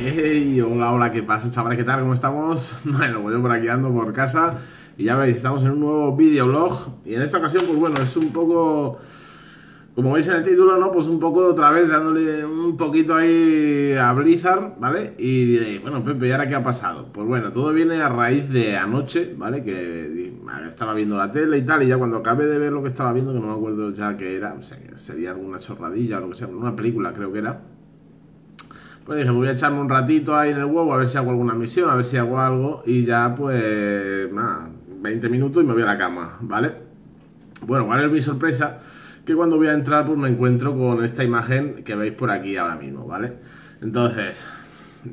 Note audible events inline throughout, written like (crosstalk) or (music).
Hey, hola, hola, ¿qué pasa, chavales? ¿Qué tal? ¿Cómo estamos? (laughs) Bueno, yo por aquí ando por casa y ya veis, estamos en un nuevo videoblog y en esta ocasión, pues bueno, es un poco, como veis en el título, ¿no? Pues un poco otra vez dándole un poquito ahí a Blizzard, ¿vale? Y diréis, bueno, Pepe, ¿y ahora qué ha pasado? Pues bueno, todo viene a raíz de anoche, ¿vale? Que estaba viendo la tele y tal, y ya cuando acabé de ver lo que estaba viendo, que no me acuerdo ya qué era, o sea, sería alguna chorradilla o lo que sea, una película creo que era pues dije, voy a echarme un ratito ahí en el huevo a ver si hago alguna misión, a ver si hago algo y ya pues nada, 20 minutos y me voy a la cama, ¿vale? Bueno, ¿cuál es mi sorpresa? Que cuando voy a entrar pues me encuentro con esta imagen que veis por aquí ahora mismo, ¿vale? Entonces,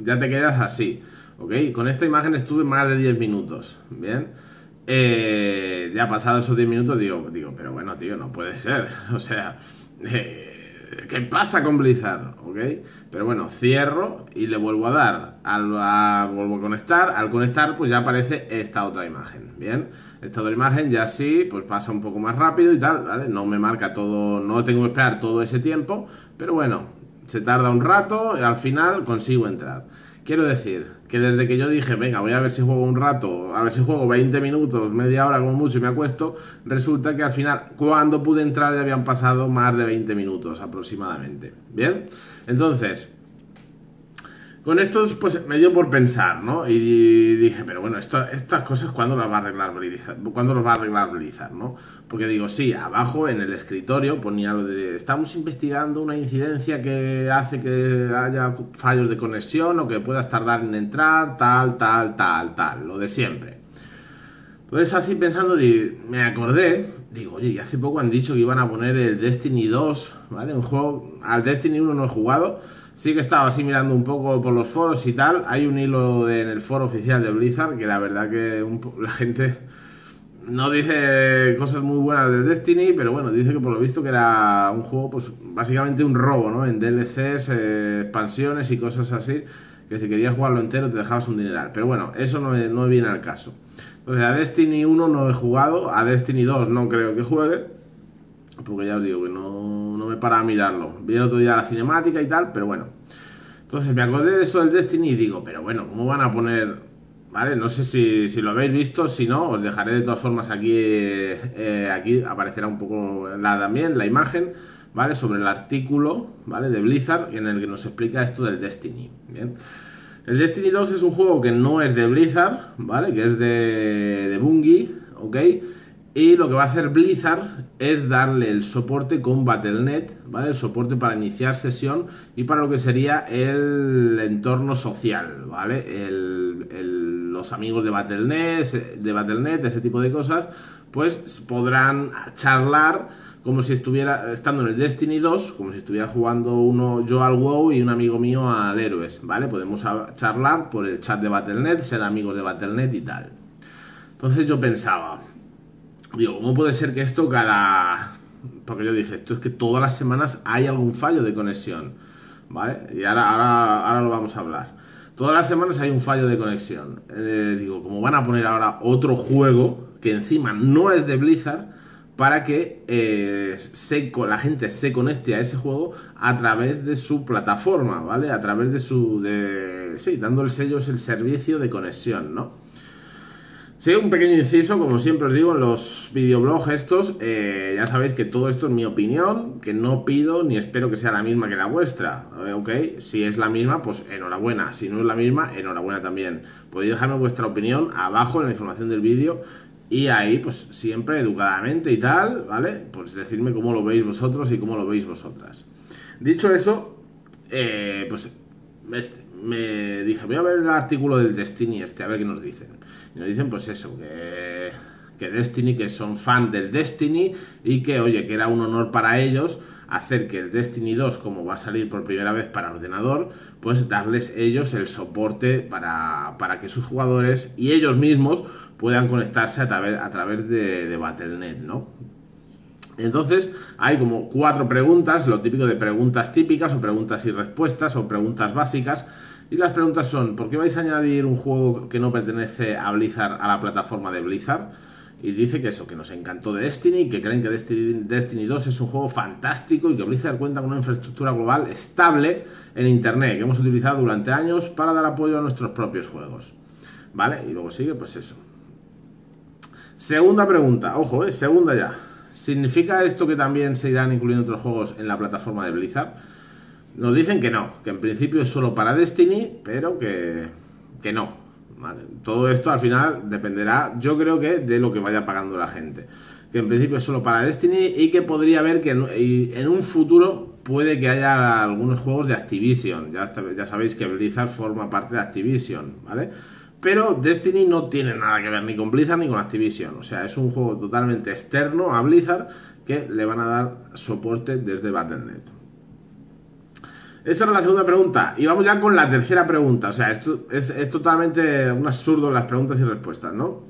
ya te quedas así, ¿ok? Con esta imagen estuve más de 10 minutos, ¿bien? Eh, ya pasado esos 10 minutos digo, digo, pero bueno, tío, no puede ser, (laughs) o sea... Eh, ¿Qué pasa con Blizzard? ¿Ok? Pero bueno, cierro y le vuelvo a dar. Al, vuelvo a conectar. Al conectar, pues ya aparece esta otra imagen. Bien, esta otra imagen ya sí, pues pasa un poco más rápido y tal, ¿vale? No me marca todo, no tengo que esperar todo ese tiempo. Pero bueno, se tarda un rato y al final consigo entrar. Quiero decir que desde que yo dije, venga, voy a ver si juego un rato, a ver si juego 20 minutos, media hora como mucho y me acuesto, resulta que al final, cuando pude entrar ya habían pasado más de 20 minutos aproximadamente. ¿Bien? Entonces, con esto pues me dio por pensar, ¿no? Y dije, pero bueno, estas cosas, ¿cuándo las va a arreglar Blizzard? ¿Cuándo las va a arreglar no? Porque digo, sí, abajo en el escritorio ponía lo de, estamos investigando una incidencia que hace que haya fallos de conexión o que puedas tardar en entrar, tal, tal, tal, tal, lo de siempre. Entonces así pensando, me acordé, digo, oye, y hace poco han dicho que iban a poner el Destiny 2, ¿vale? Un juego, al Destiny 1 no he jugado, Sí que estaba así mirando un poco por los foros y tal. Hay un hilo en el foro oficial de Blizzard que la verdad que la gente no dice cosas muy buenas del Destiny, pero bueno, dice que por lo visto que era un juego, pues básicamente un robo, ¿no? En DLCs, eh, expansiones y cosas así, que si querías jugarlo entero te dejabas un dineral. Pero bueno, eso no, no viene al caso. Entonces a Destiny 1 no he jugado, a Destiny 2 no creo que juegue, porque ya os digo que no, no me para a mirarlo. Vi el otro día la cinemática y tal, pero bueno. Entonces me acordé de esto del Destiny y digo, pero bueno, ¿cómo van a poner...? Vale, no sé si, si lo habéis visto, si no, os dejaré de todas formas aquí, eh, aquí aparecerá un poco la, también la imagen, ¿vale? Sobre el artículo, ¿vale? De Blizzard en el que nos explica esto del Destiny, ¿bien? El Destiny 2 es un juego que no es de Blizzard, ¿vale? Que es de, de Bungie, ¿ok? Y lo que va a hacer Blizzard es darle el soporte con Battle.net, ¿vale? El soporte para iniciar sesión y para lo que sería el entorno social, ¿vale? los amigos de Battle.net, de Battle.net, ese tipo de cosas, pues podrán charlar como si estuviera estando en el Destiny 2, como si estuviera jugando uno yo al WoW y un amigo mío al Héroes, ¿vale? Podemos charlar por el chat de Battle.net, ser amigos de Battle.net y tal. Entonces yo pensaba, digo, ¿cómo puede ser que esto cada... Porque yo dije, esto es que todas las semanas hay algún fallo de conexión, ¿vale? Y ahora, ahora, ahora lo vamos a hablar. Todas las semanas hay un fallo de conexión. Eh, digo, como van a poner ahora otro juego que encima no es de Blizzard, para que eh, la gente se conecte a ese juego a través de su plataforma, ¿vale? A través de su... De, sí, dándoles ellos el servicio de conexión, ¿no? Sí, un pequeño inciso, como siempre os digo en los videoblogs estos, eh, ya sabéis que todo esto es mi opinión, que no pido ni espero que sea la misma que la vuestra, eh, ¿ok? Si es la misma, pues enhorabuena, si no es la misma, enhorabuena también. Podéis dejarme vuestra opinión abajo en la información del vídeo y ahí, pues siempre educadamente y tal, ¿vale? Pues decirme cómo lo veis vosotros y cómo lo veis vosotras. Dicho eso, eh, pues me dije, voy a ver el artículo del Destiny este, a ver qué nos dicen. Y nos dicen pues eso, que, que Destiny, que son fan del Destiny y que, oye, que era un honor para ellos hacer que el Destiny 2, como va a salir por primera vez para ordenador, pues darles ellos el soporte para, para que sus jugadores y ellos mismos puedan conectarse a través, a través de, de Battle.net, ¿no? Entonces hay como cuatro preguntas, lo típico de preguntas típicas o preguntas y respuestas o preguntas básicas y las preguntas son, ¿por qué vais a añadir un juego que no pertenece a Blizzard a la plataforma de Blizzard? y dice que eso, que nos encantó de Destiny, que creen que Destiny, Destiny 2 es un juego fantástico y que Blizzard cuenta con una infraestructura global estable en Internet que hemos utilizado durante años para dar apoyo a nuestros propios juegos. ¿Vale? Y luego sigue, pues eso. Segunda pregunta, ojo, eh, segunda ya. ¿Significa esto que también se irán incluyendo otros juegos en la plataforma de Blizzard? Nos dicen que no, que en principio es solo para Destiny, pero que, que no. Todo esto al final dependerá, yo creo que, de lo que vaya pagando la gente. Que en principio es solo para Destiny y que podría haber que en, un futuro puede que haya algunos juegos de Activision. Ya, ya sabéis que Blizzard forma parte de Activision, ¿vale? Pero Destiny no tiene nada que ver ni con Blizzard ni con Activision. O sea, es un juego totalmente externo a Blizzard que le van a dar soporte desde Battle.net. Esa era la segunda pregunta. Y vamos ya con la tercera pregunta. O sea, esto es, totalmente un absurdo las preguntas y respuestas, ¿no?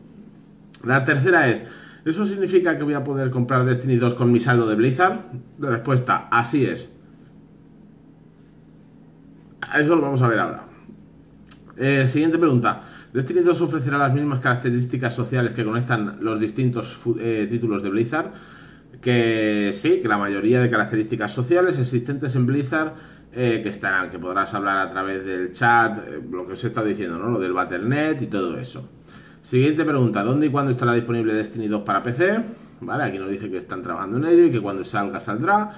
La tercera es, ¿eso significa que voy a poder comprar Destiny 2 con mi saldo de Blizzard? La respuesta, así es. Eso lo vamos a ver ahora. Eh, siguiente pregunta. Destiny 2 ofrecerá las mismas características sociales que conectan los distintos eh, títulos de Blizzard. Que sí, que la mayoría de características sociales existentes en Blizzard eh, que estarán, que podrás hablar a través del chat, eh, lo que os he estado diciendo, ¿no? Lo del Battle.net y todo eso. Siguiente pregunta, ¿dónde y cuándo estará disponible Destiny 2 para PC? Vale, aquí nos dice que están trabajando en ello y que cuando salga saldrá.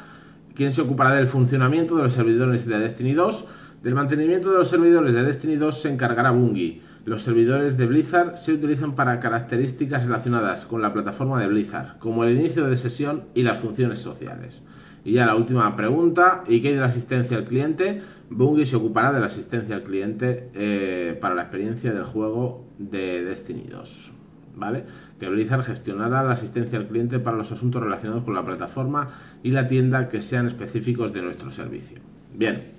¿Quién se ocupará del funcionamiento de los servidores de Destiny 2? Del mantenimiento de los servidores de Destiny 2 se encargará Bungie. Los servidores de Blizzard se utilizan para características relacionadas con la plataforma de Blizzard, como el inicio de sesión y las funciones sociales. Y ya la última pregunta, ¿y qué hay de la asistencia al cliente? Bungie se ocupará de la asistencia al cliente eh, para la experiencia del juego de Destiny 2. ¿Vale? Que Blizzard gestionará la asistencia al cliente para los asuntos relacionados con la plataforma y la tienda que sean específicos de nuestro servicio. Bien.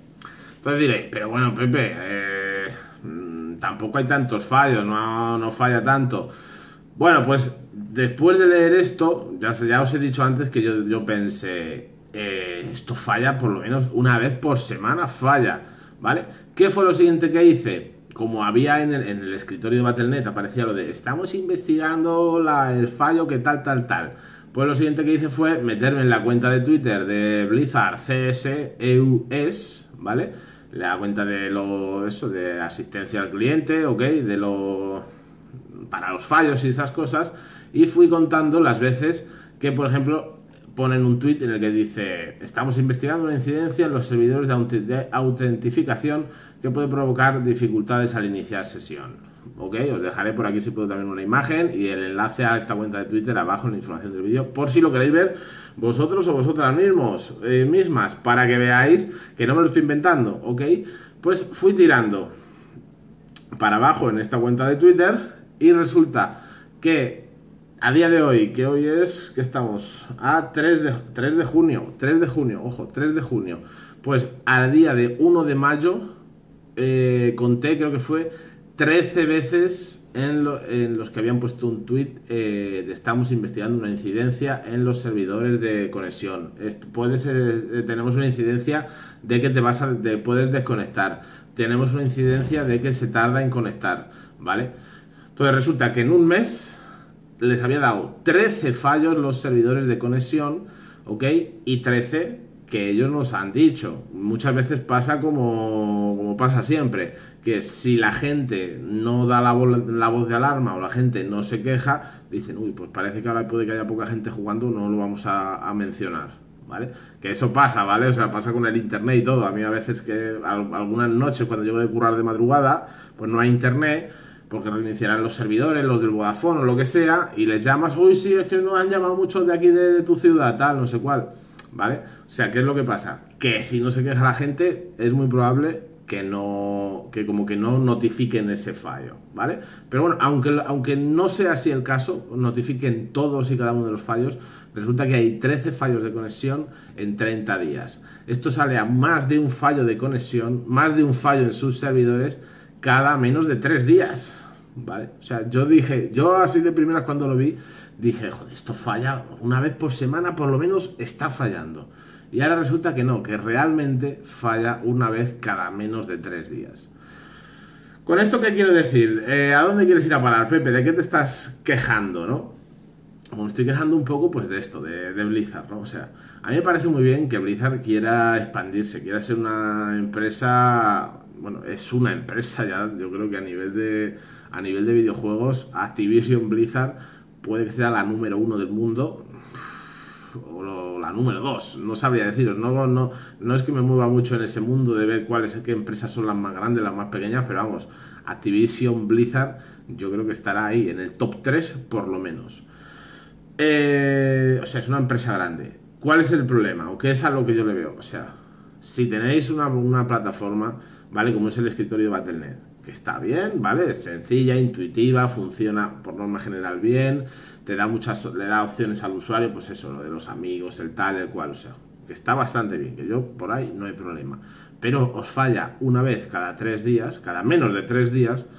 Entonces diréis, pero bueno, Pepe, eh, mm, tampoco hay tantos fallos, no, no falla tanto. Bueno, pues después de leer esto, ya, ya os he dicho antes que yo, yo pensé, eh, esto falla por lo menos una vez por semana, falla, ¿vale? ¿Qué fue lo siguiente que hice? Como había en el, escritorio de Battle.net, aparecía lo de estamos investigando el fallo que tal, tal, tal. Pues lo siguiente que hice fue meterme en la cuenta de Twitter de Blizzard CSEUS, ¿vale? La cuenta de lo eso, de asistencia al cliente, ¿ok? De lo para los fallos y esas cosas. Y fui contando las veces que, por ejemplo, ponen un tweet en el que dice, estamos investigando una incidencia en los servidores de autentificación que puede provocar dificultades al iniciar sesión. Ok, os dejaré por aquí si puedo también una imagen y el enlace a esta cuenta de Twitter abajo en la información del vídeo, por si lo queréis ver vosotros o vosotras mismos, eh, mismas, para que veáis que no me lo estoy inventando, ok. Pues fui tirando para abajo en esta cuenta de Twitter y resulta que a día de hoy, que hoy es, que estamos a 3 de, 3 de junio, 3 de junio, ojo, 3 de junio, pues a día de 1 de mayo eh, conté, creo que fue 13 veces en, los que habían puesto un tweet eh, estamos investigando una incidencia en los servidores de conexión. puede ser, eh, tenemos una incidencia de que te vas a, de, puedes desconectar. Tenemos una incidencia de que se tarda en conectar, ¿vale? Entonces resulta que en un mes les había dado 13 fallos los servidores de conexión, ¿ok? Y 13 que ellos nos han dicho. Muchas veces pasa como, como pasa siempre, que si la gente no da la, la, voz de alarma o la gente no se queja, dicen, uy, pues parece que ahora puede que haya poca gente jugando, no lo vamos a, mencionar. ¿Vale? Que eso pasa, ¿vale? O sea, pasa con el internet y todo. A mí a veces que algunas noches cuando llego de currar de madrugada, pues no hay internet porque reiniciarán los servidores, los del Vodafone o lo que sea, y les llamas, uy, sí, es que nos han llamado muchos de aquí de, tu ciudad, tal, no sé cuál, ¿vale? O sea, ¿qué es lo que pasa? Que si no se queja la gente, es muy probable que no, que como que no notifiquen ese fallo, ¿vale? Pero bueno, aunque, aunque no sea así el caso, notifiquen todos y cada uno de los fallos, resulta que hay 13 fallos de conexión en 30 días. Esto sale a más de un fallo de conexión, más de un fallo en sus servidores, cada menos de tres días. ¿Vale? O sea, yo dije, yo así de primeras cuando lo vi, dije, joder, esto falla una vez por semana, por lo menos está fallando. Y ahora resulta que no, que realmente falla una vez cada menos de tres días. ¿Con esto qué quiero decir? Eh, ¿A dónde quieres ir a parar, Pepe? ¿De qué te estás quejando, no? me estoy quejando un poco pues de esto, de, de, Blizzard, ¿no? O sea, a mí me parece muy bien que Blizzard quiera expandirse, quiera ser una empresa, bueno, es una empresa ya, yo creo que a nivel de, a nivel de videojuegos, Activision Blizzard puede que sea la número uno del mundo, o la número dos, no sabría deciros, no, no, no es que me mueva mucho en ese mundo de ver cuáles, qué empresas son las más grandes, las más pequeñas, pero vamos, Activision Blizzard yo creo que estará ahí en el top 3 por lo menos. Eh, o sea, es una empresa grande. ¿Cuál es el problema? ¿O qué es algo que yo le veo? O sea, si tenéis una, una plataforma, ¿vale? Como es el escritorio de Battle.net, que está bien, ¿vale? Es sencilla, intuitiva, funciona por norma general bien, te da muchas, le da opciones al usuario, pues eso, lo de los amigos, el tal, el cual, o sea, que está bastante bien, que yo por ahí no hay problema. Pero os falla una vez cada tres días, cada menos de tres días,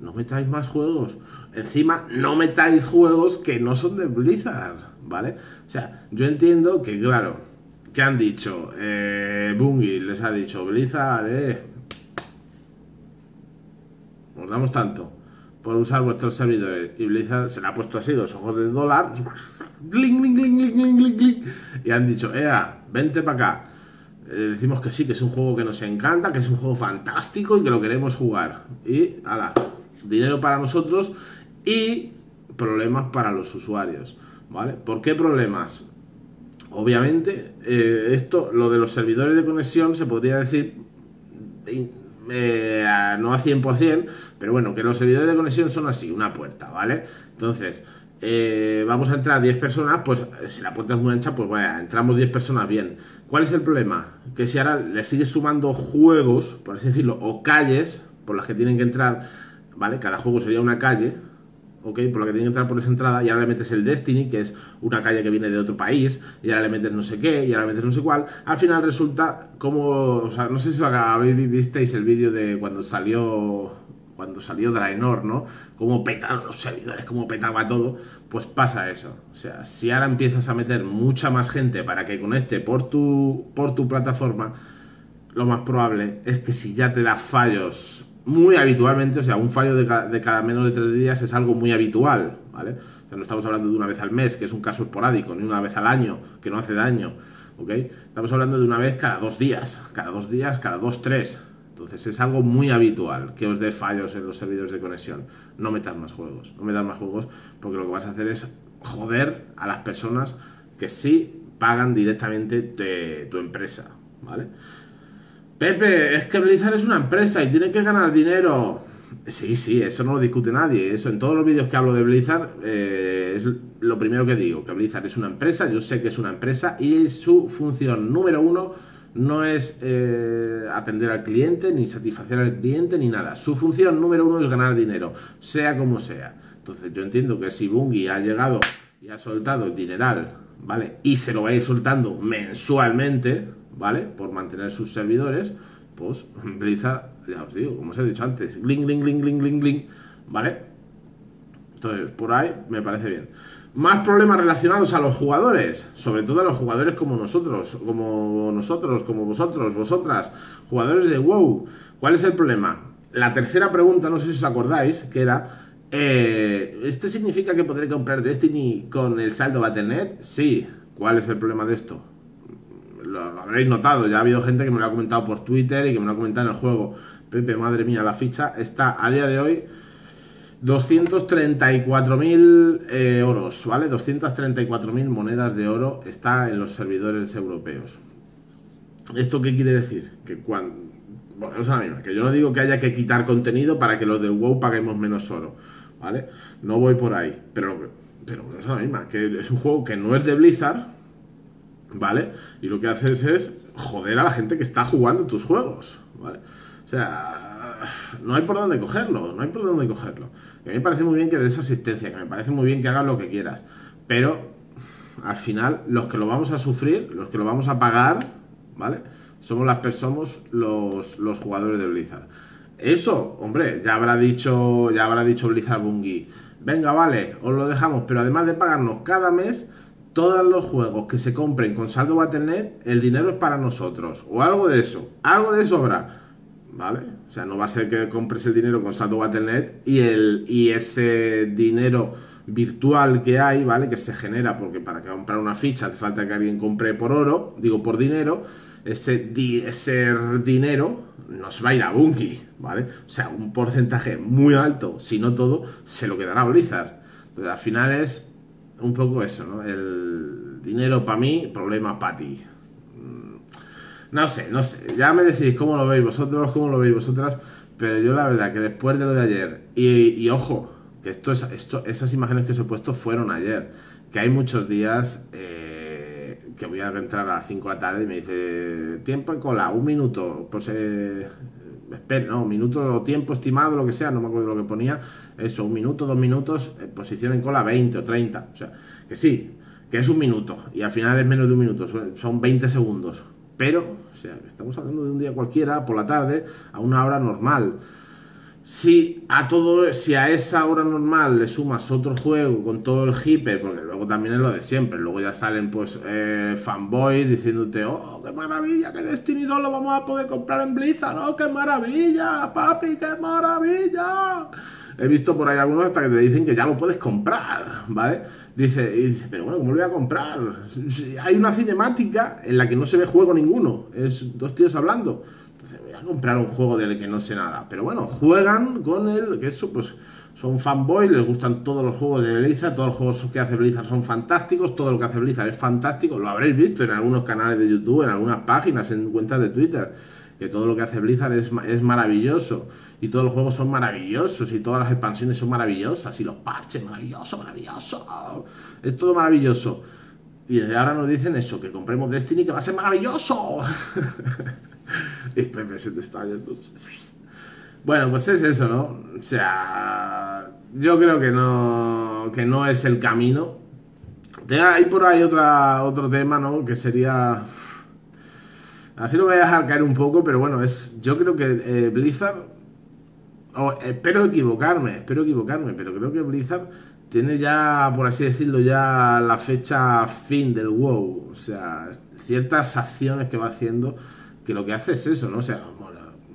no metáis más juegos. Encima, no metáis juegos que no son de Blizzard, ¿vale? O sea, yo entiendo que, claro, que han dicho, eh, Bungie les ha dicho, Blizzard, eh, os damos tanto por usar vuestros servidores. Y Blizzard se le ha puesto así los ojos del dólar, (laughs) y han dicho, ea, vente para acá. Eh, decimos que sí, que es un juego que nos encanta, que es un juego fantástico y que lo queremos jugar. Y, ala, dinero para nosotros y problemas para los usuarios. ¿Vale? ¿Por qué problemas? Obviamente, eh, esto, lo de los servidores de conexión, se podría decir, eh, no a 100%, pero bueno, que los servidores de conexión son así, una puerta, ¿vale? Entonces, eh, vamos a entrar 10 personas, pues si la puerta es muy ancha, pues bueno, entramos 10 personas bien. ¿Cuál es el problema? Que si ahora le sigues sumando juegos, por así decirlo, o calles por las que tienen que entrar ¿vale? Cada juego sería una calle, ¿ok? Por la que tiene que entrar por esa entrada, y ahora le metes el Destiny, que es una calle que viene de otro país, y ahora le metes no sé qué, y ahora le metes no sé cuál. Al final resulta como, o sea, no sé si habéis visteis el vídeo de cuando salió cuando salió Draenor, ¿no? Cómo petaron los servidores, cómo petaba todo, pues pasa eso. O sea, si ahora empiezas a meter mucha más gente para que conecte por tu, por tu plataforma, lo más probable es que si ya te da fallos muy habitualmente, o sea, un fallo de cada, menos de tres días es algo muy habitual, ¿vale? O sea, no estamos hablando de una vez al mes, que es un caso esporádico, ni una vez al año, que no hace daño, ¿ok? Estamos hablando de una vez cada dos días, cada dos días, cada dos, tres. Entonces es algo muy habitual que os dé fallos en los servidores de conexión. No metas más juegos, no metas más juegos, porque lo que vas a hacer es joder a las personas que sí pagan directamente de tu empresa, ¿vale? Pepe, es que Blizzard es una empresa y tiene que ganar dinero. Sí, sí, eso no lo discute nadie. Eso en todos los vídeos que hablo de Blizzard eh, es lo primero que digo, que Blizzard es una empresa, yo sé que es una empresa y su función número uno no es eh, atender al cliente, ni satisfacer al cliente, ni nada. Su función número uno es ganar dinero, sea como sea. Entonces yo entiendo que si Bungie ha llegado y ha soltado el dineral, ¿vale? Y se lo va a ir soltando mensualmente, ¿vale? Por mantener sus servidores, pues (laughs) Blizzard, ya os digo, como os he dicho antes, gling, gling, gling, gling, gling, gling, ¿vale? Entonces, por ahí me parece bien. Más problemas relacionados a los jugadores, sobre todo a los jugadores como nosotros, como nosotros, como vosotros, vosotras, jugadores de WoW. ¿Cuál es el problema? La tercera pregunta, no sé si os acordáis, que era, ¿este significa que podré comprar Destiny con el saldo Battle.net? Sí. ¿Cuál es el problema de esto? Lo, habréis notado, ya ha habido gente que me lo ha comentado por Twitter y que me lo ha comentado en el juego. Pepe, madre mía, la ficha está a día de hoy 234.000 eh, oros, ¿vale? 234.000 monedas de oro está en los servidores europeos. ¿Esto qué quiere decir? Que cuando... Bueno, es la misma, que yo no digo que haya que quitar contenido para que los del WoW paguemos menos oro, ¿vale? No voy por ahí, pero, pero es la misma, que es un juego que no es de Blizzard, ¿vale? Y lo que haces es joder a la gente que está jugando tus juegos, ¿vale? O sea, no hay por dónde cogerlo, no hay por dónde cogerlo. a mí me parece muy bien que des asistencia, que me parece muy bien que hagas lo que quieras, pero al final los que lo vamos a sufrir, los que lo vamos a pagar, ¿vale? Somos las personas, los, los jugadores de Blizzard. Eso, hombre, ya habrá dicho, ya habrá dicho Blizzard Bungie. Venga, vale, os lo dejamos, pero además de pagarnos cada mes, todos los juegos que se compren con saldo Battle.net, el dinero es para nosotros. O algo de eso. Algo de eso habrá. ¿Vale? O sea, no va a ser que compres el dinero con saldo Battle.net y, y ese dinero virtual que hay, ¿vale? Que se genera porque para comprar una ficha hace falta que alguien compre por oro, digo por dinero, ese, ese dinero nos va a ir a Bungie, ¿vale? O sea, un porcentaje muy alto, si no todo, se lo quedará a Blizzard. Entonces, al final es un poco eso, ¿no? El dinero para mí, problema para ti. Mm, no sé, no sé. Ya me decís cómo lo veis vosotros, cómo lo veis vosotras. Pero yo la verdad que después de lo de ayer, y, ojo, que esto es, esto, esas imágenes que os he puesto fueron ayer, que hay muchos días eh, que voy a entrar a las 5 de la tarde y me dice, tiempo en cola, un minuto, pues eh, no, minuto o tiempo estimado, lo que sea, no me acuerdo lo que ponía, eso, un minuto, dos minutos, eh, posición en cola 20 o 30, o sea, que sí, que es un minuto, y al final es menos de un minuto, son 20 segundos, pero o sea, estamos hablando de un día cualquiera, por la tarde, a una hora normal. Si a todo, si a esa hora normal le sumas otro juego con todo el hipe, porque luego también es lo de siempre, luego ya salen pues eh, fanboys diciéndote, oh, qué maravilla, que Destiny 2 lo vamos a poder comprar en Blizzard, oh, qué maravilla, papi, qué maravilla. He visto por ahí algunos hasta que te dicen que ya lo puedes comprar, ¿vale? Dice, y dice, pero bueno, ¿cómo lo voy a comprar? Hay una cinemática en la que no se ve juego ninguno, es dos tíos hablando. Voy a comprar un juego del que no sé nada. Pero bueno, juegan con el, que eso pues son fanboys, les gustan todos los juegos de Blizzard, todos los juegos que hace Blizzard son fantásticos, todo lo que hace Blizzard es fantástico, lo habréis visto en algunos canales de YouTube, en algunas páginas, en cuentas de Twitter, que todo lo que hace Blizzard es, es maravilloso y todos los juegos son maravillosos y todas las expansiones son maravillosas y los parches, maravilloso, maravilloso. Es todo maravilloso. Y desde ahora nos dicen eso, que compremos Destiny que va a ser maravilloso. (laughs) (laughs) Pepe se te está yendo. Bueno, pues es eso, ¿no? O sea, yo creo que no, que no es el camino. Hay por ahí otra, otro tema, ¿no? Que sería... Así lo voy a dejar caer un poco, pero bueno, es yo creo que eh, Blizzard espero equivocarme, espero equivocarme, pero creo que Blizzard tiene ya, por así decirlo, ya la fecha fin del WoW. O sea, ciertas acciones que va haciendo que lo que hace es eso, ¿no? O sea,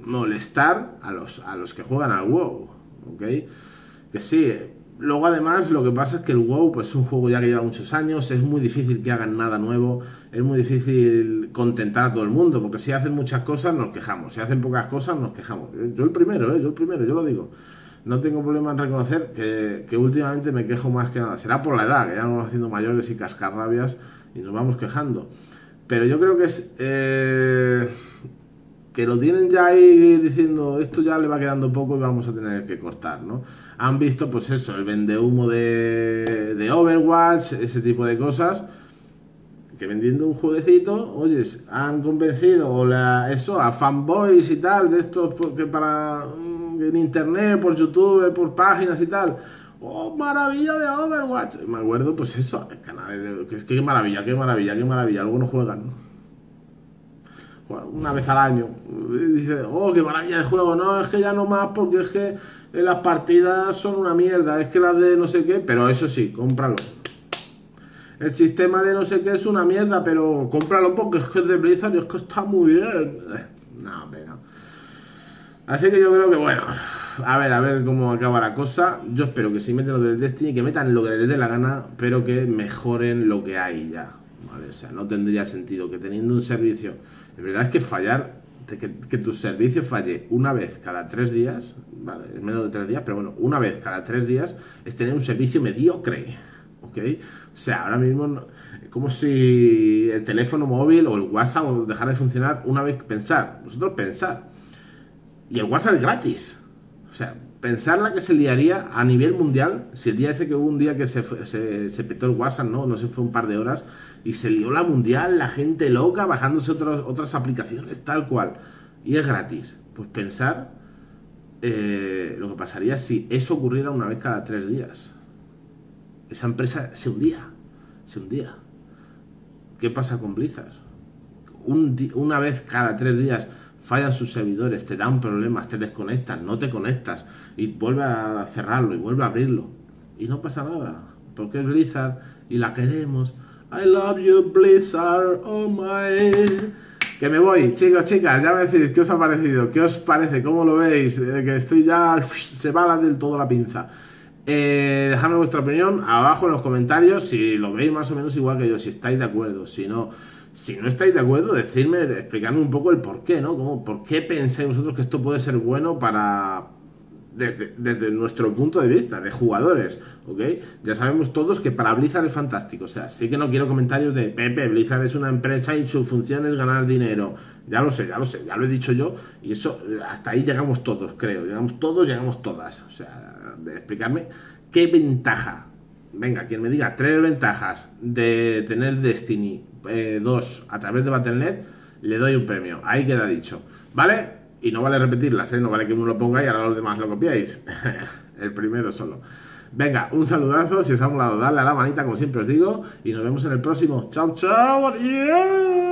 molestar a los, a los que juegan al WoW, ¿ok? Que sí, luego además lo que pasa es que el WoW pues, es un juego ya que lleva muchos años, es muy difícil que hagan nada nuevo, es muy difícil contentar a todo el mundo, porque si hacen muchas cosas nos quejamos, si hacen pocas cosas nos quejamos. Yo el primero, ¿eh? yo el primero, yo lo digo. No tengo problema en reconocer que, últimamente me quejo más que nada. Será por la edad, que ya nos vamos haciendo mayores y cascarrabias y nos vamos quejando. Pero yo creo que es... Eh, que lo tienen ya ahí diciendo esto ya le va quedando poco y vamos a tener que cortar, ¿no? Han visto pues eso, el vende humo de, de Overwatch, ese tipo de cosas que vendiendo un jueguecito, oyes, han convencido eso a fanboys y tal, de estos que para mm, en internet, por YouTube, por páginas y tal. ¡Oh, maravilla de Overwatch! Me acuerdo, pues eso, el canal de, qué maravilla, qué maravilla, qué maravilla. Algunos juegan, una vez al año. Dice, oh, qué maravilla de juego. No, es que ya no más porque es que las partidas son una mierda. Es que las de no sé qué, pero eso sí, cómpralo el sistema de no sé qué es una mierda, pero cómpralo porque es que es de Blizzard es que está muy bien. No, hombre, no. Así que yo creo que, bueno, a ver, a ver cómo acaba la cosa. Yo espero que si meten lo del Destiny, que metan lo que les dé la gana, pero que mejoren lo que hay ya. ¿vale? O sea, no tendría sentido que teniendo un servicio. En verdad es que fallar, que, tu servicio falle una vez cada tres días, vale, es menos de tres días, pero bueno, una vez cada tres días es tener un servicio mediocre. ¿Ok? O sea, ahora mismo es como si el teléfono móvil o el WhatsApp dejara de funcionar una vez pensar. Vosotros pensar. Y el WhatsApp es gratis. O sea, pensar la que se liaría a nivel mundial, si el día ese que hubo un día que se, se, petó el WhatsApp, ¿no? No sé, fue un par de horas, y se lió la mundial, la gente loca, bajándose otras aplicaciones, tal cual. Y es gratis. Pues pensar eh, lo que pasaría si eso ocurriera una vez cada tres días esa empresa se hundía, se hundía. ¿Qué pasa con Blizzard? una vez cada tres días fallan sus servidores, te dan problemas, te desconectan, no te conectas y vuelve a cerrarlo y vuelve a abrirlo. Y no pasa nada, porque es Blizzard y la queremos. I love you, Blizzard, oh my. Que me voy, chicos, chicas, ya me decís qué os ha parecido, qué os parece, cómo lo veis, eh, que estoy ya, se va del todo la pinza. Eh, dejadme vuestra opinión abajo en los comentarios si lo veis más o menos igual que yo, si estáis de acuerdo, si no, si no estáis de acuerdo, decidme, explicadme un poco el por qué, ¿no? Como, ¿Por qué pensáis vosotros que esto puede ser bueno para, desde, nuestro punto de vista, de jugadores, ¿ok? Ya sabemos todos que para Blizzard es fantástico, o sea, sí que no quiero comentarios de Pepe, Blizzard es una empresa y su función es ganar dinero, ya lo sé, ya lo sé, ya lo he dicho yo, y eso, hasta ahí llegamos todos, creo, llegamos todos, llegamos todas, o sea, de explicarme qué ventaja, venga, quien me diga tres ventajas de tener Destiny 2 eh, a través de Battle.net, le doy un premio, ahí queda dicho, ¿vale? Y no vale repetirlas, ¿eh? No vale que uno lo ponga y ahora los demás lo copiáis. (laughs) el primero solo. Venga, un saludazo. Si os ha molado, darle a la manita, como siempre os digo. Y nos vemos en el próximo. Chao, chao. Adiós.